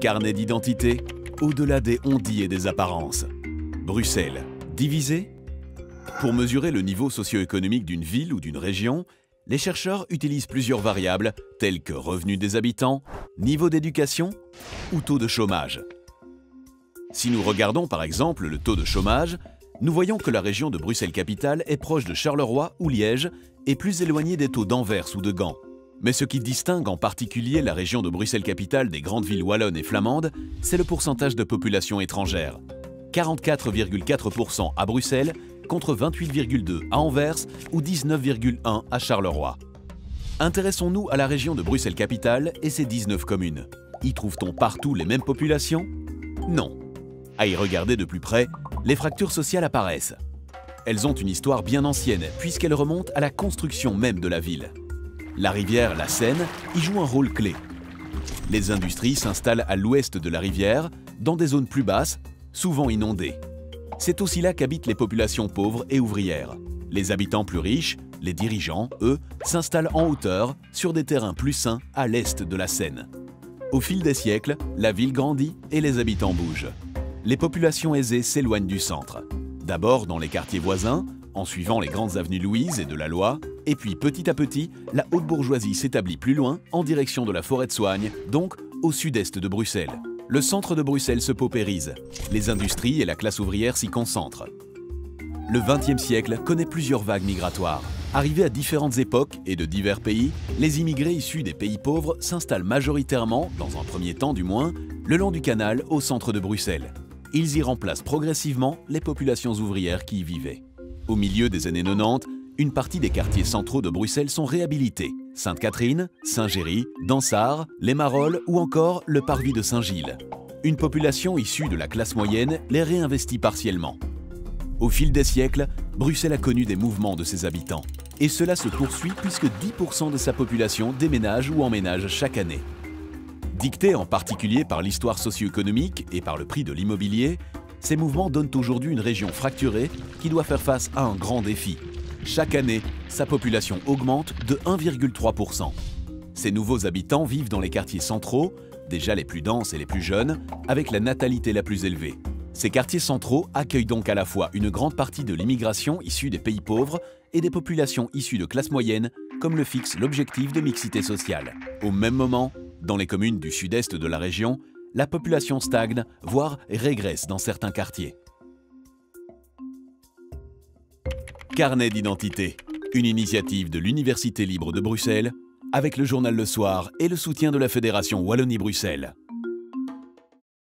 Carnet d'identité, au-delà des ondits et des apparences. Bruxelles, divisé Pour mesurer le niveau socio-économique d'une ville ou d'une région, les chercheurs utilisent plusieurs variables telles que revenu des habitants, niveau d'éducation ou taux de chômage. Si nous regardons par exemple le taux de chômage, nous voyons que la région de Bruxelles-Capitale est proche de Charleroi ou Liège et plus éloignée des taux d'Anvers ou de Gand. Mais ce qui distingue en particulier la région de Bruxelles-Capitale des grandes villes wallonnes et flamandes, c'est le pourcentage de population étrangère. 44,4% à Bruxelles contre 28,2% à Anvers ou 19,1% à Charleroi. Intéressons-nous à la région de Bruxelles-Capitale et ses 19 communes. Y trouve-t-on partout les mêmes populations? Non. À y regarder de plus près, les fractures sociales apparaissent. Elles ont une histoire bien ancienne puisqu'elles remontent à la construction même de la ville. La rivière, la Seine, y joue un rôle clé. Les industries s'installent à l'ouest de la rivière, dans des zones plus basses, souvent inondées. C'est aussi là qu'habitent les populations pauvres et ouvrières. Les habitants plus riches, les dirigeants, eux, s'installent en hauteur, sur des terrains plus sains, à l'est de la Seine. Au fil des siècles, la ville grandit et les habitants bougent. Les populations aisées s'éloignent du centre. D'abord dans les quartiers voisins, en suivant les grandes avenues Louise et de la Loi, et puis petit à petit, la haute bourgeoisie s'établit plus loin, en direction de la forêt de Soigne, donc au sud-est de Bruxelles. Le centre de Bruxelles se paupérise. Les industries et la classe ouvrière s'y concentrent. Le XXe siècle connaît plusieurs vagues migratoires. Arrivés à différentes époques et de divers pays, les immigrés issus des pays pauvres s'installent majoritairement, dans un premier temps du moins, le long du canal au centre de Bruxelles. Ils y remplacent progressivement les populations ouvrières qui y vivaient. Au milieu des années 90, une partie des quartiers centraux de Bruxelles sont réhabilités. Sainte-Catherine, Saint-Géry, Dansart, Les Marolles ou encore le parvis de Saint-Gilles. Une population issue de la classe moyenne les réinvestit partiellement. Au fil des siècles, Bruxelles a connu des mouvements de ses habitants. Et cela se poursuit puisque 10% de sa population déménage ou emménage chaque année. Dictés en particulier par l'histoire socio-économique et par le prix de l'immobilier, ces mouvements donnent aujourd'hui une région fracturée qui doit faire face à un grand défi. Chaque année, sa population augmente de 1,3%. Ces nouveaux habitants vivent dans les quartiers centraux, déjà les plus denses et les plus jeunes, avec la natalité la plus élevée. Ces quartiers centraux accueillent donc à la fois une grande partie de l'immigration issue des pays pauvres et des populations issues de classe moyenne, comme le fixe l'objectif de mixité sociale. Au même moment, dans les communes du sud-est de la région, la population stagne, voire régresse dans certains quartiers. Carnet d'identité, une initiative de l'Université libre de Bruxelles, avec le journal Le Soir et le soutien de la Fédération Wallonie-Bruxelles.